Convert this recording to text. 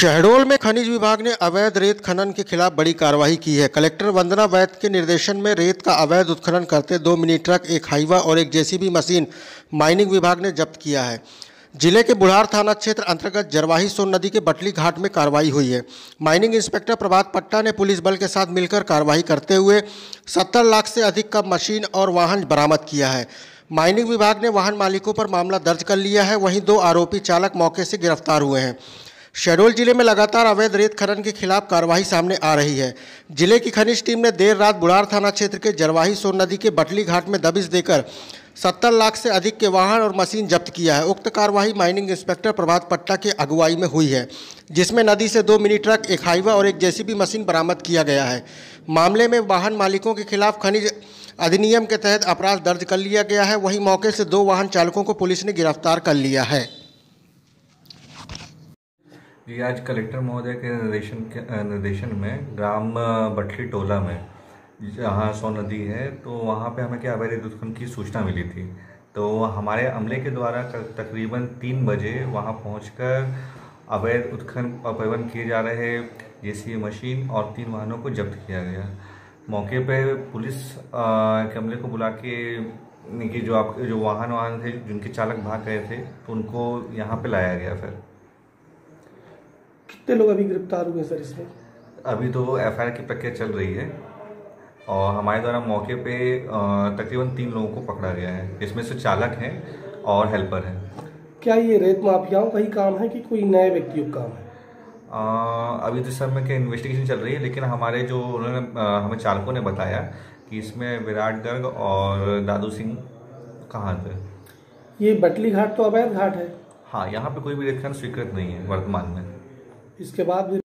शहडोल में खनिज विभाग ने अवैध रेत खनन के खिलाफ बड़ी कार्रवाई की है। कलेक्टर वंदना वैद के निर्देशन में रेत का अवैध उत्खनन करते दो मिनी ट्रक, एक हाईवा और एक जेसीबी मशीन माइनिंग विभाग ने जब्त किया है। ज़िले के बुढ़ार थाना क्षेत्र अंतर्गत जरवाही सोन नदी के बटली घाट में कार्रवाई हुई है। माइनिंग इंस्पेक्टर प्रभात पट्टा ने पुलिस बल के साथ मिलकर कार्रवाई करते हुए सत्तर लाख से अधिक का मशीन और वाहन बरामद किया है। माइनिंग विभाग ने वाहन मालिकों पर मामला दर्ज कर लिया है। वहीं दो आरोपी चालक मौके से गिरफ़्तार हुए हैं। शहडोल ज़िले में लगातार अवैध रेत खनन के खिलाफ कार्रवाई सामने आ रही है। ज़िले की खनिज टीम ने देर रात बुढ़ार थाना क्षेत्र के जरवाही सोन नदी के बटली घाट में दबिश देकर सत्तर लाख से अधिक के वाहन और मशीन जब्त किया है। उक्त कार्रवाई माइनिंग इंस्पेक्टर प्रभात पट्टा के अगुवाई में हुई है, जिसमें नदी से दो मिनी ट्रक, एक हाईवा और एक जेसीबी मशीन बरामद किया गया है। मामले में वाहन मालिकों के खिलाफ खनिज अधिनियम के तहत अपराध दर्ज कर लिया गया है। वहीं मौके से दो वाहन चालकों को पुलिस ने गिरफ़्तार कर लिया है। जी आज कलेक्टर महोदय के निर्देशन के निर्देशन में, ग्राम बटली टोला में, जहाँ सो नदी है तो वहाँ पे हमें क्या अवैध उत्खनन की सूचना मिली थी? तो हमारे अमले के द्वारा तकरीबन तीन बजे वहाँ पहुँचकर अवैध उत्खनन परिवहन किए जा रहे जेसी मशीन और तीन वाहनों को जब्त किया गया। मौके पे पुलिस के अमले को बुला के जो आप, जो वाहन वाहन थे, जिनके चालक भाग गए थे तो उनको यहाँ पे लाया गया फिर। कितने लोग अभी गिरफ़्तार हुए सर इसमें? अभी तो एफआईआर की प्रक्रिया चल रही है और हमारे द्वारा मौके पे तकरीबन तीन लोगों को पकड़ा गया है। इसमें से चालक हैं और हेल्पर हैं। क्या ये रेत माफियाओं का ही काम है कि कोई नए व्यक्तियों का काम है? आ, अभी तो सर में क्या इन्वेस्टिगेशन चल रही है लेकिन हमारे जो उन्होंने हमें चालकों ने बताया कि इसमें विराट गर्ग और दादू सिंह कहाँ थे? ये बटली घाट तो अवैध घाट है। हाँ यहाँ पे कोई भी रेतखंड स्वीकृत नहीं है वर्तमान में। इसके बाद भी